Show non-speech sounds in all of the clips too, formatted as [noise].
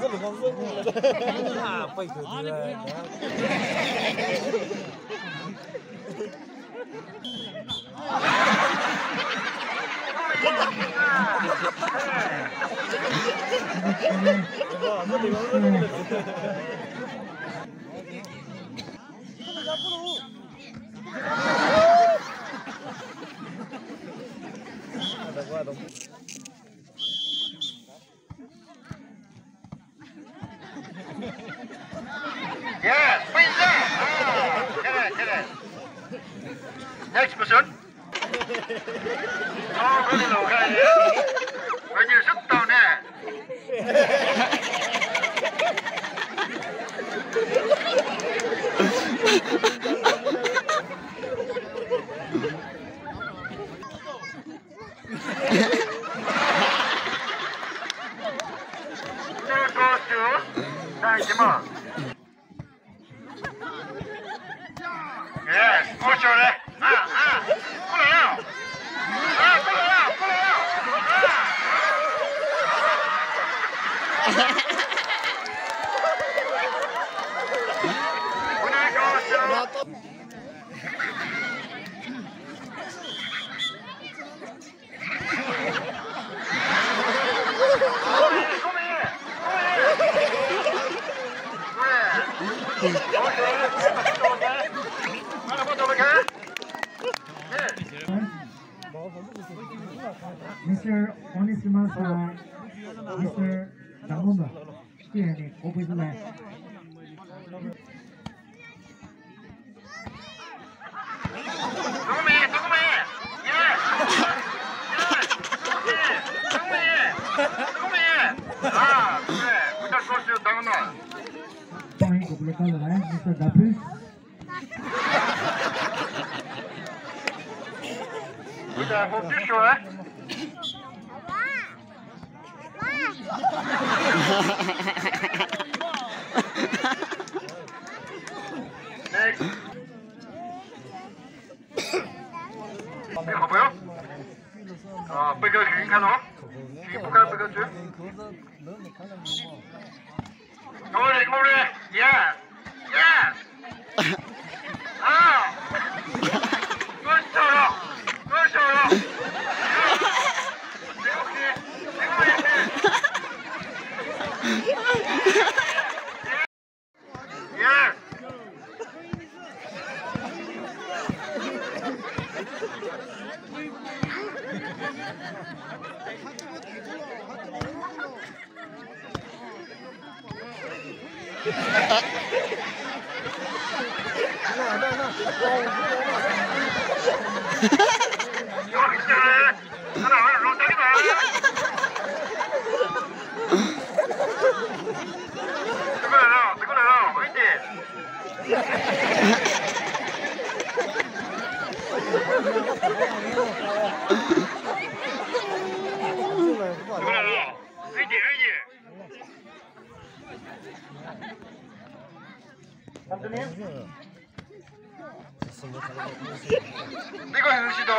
rất là con rất Next person. [laughs] Thôi có đi lộ khai nhé. Bây giờ sức tàu nè. Next person. Đây chứ mà. Mr. Onisima-san, Mr. home. Yeah, open the map. Point của người ta là đấy, Mr. W. Mr. Hồng Đức rồi. 哇！哇！好朋友。啊，背个语音看懂？语音不看背个句。够了，够了，yes, なあなあな。이거 현시도.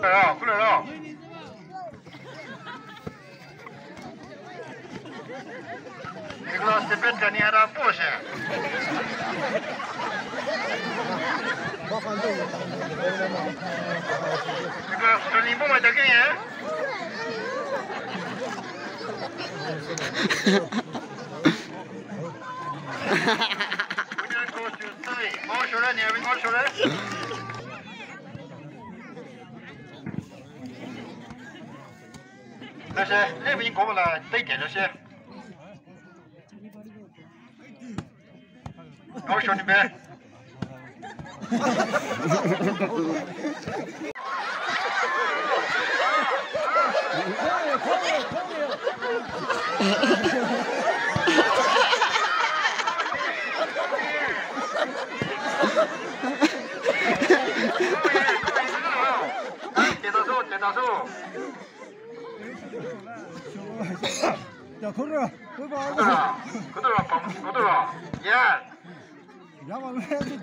그래요, 그래요. 이거 스페트 니 하나 보세. 이거 손 但是，那边你过不来，再点老师。高兄弟们。[laughs] [laughs] 야 걸어라 걸어봐 그들아, 그들아, 방- 그들아. 예. 야만 해야지 니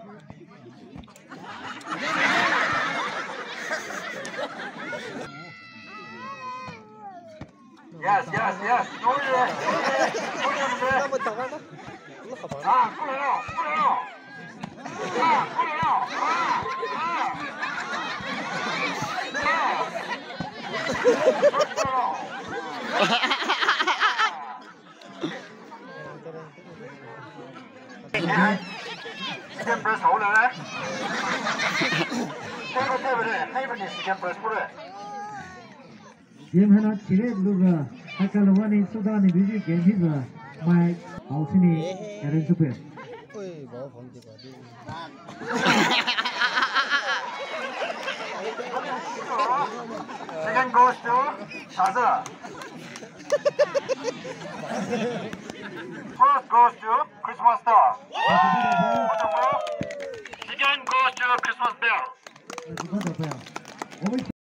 啊，过来了，啊，啊，啊，过来了。哎，时间不是错了。嘞，这个对不对？黑不的时间不是错的。Jimhana Chirep Luga, Akalwani Sudan Vijay Genjiga, Mike Alsini, Erin Super. Second goes to Shaza. First goes to Christmas Star. Second goes to Christmas Bell.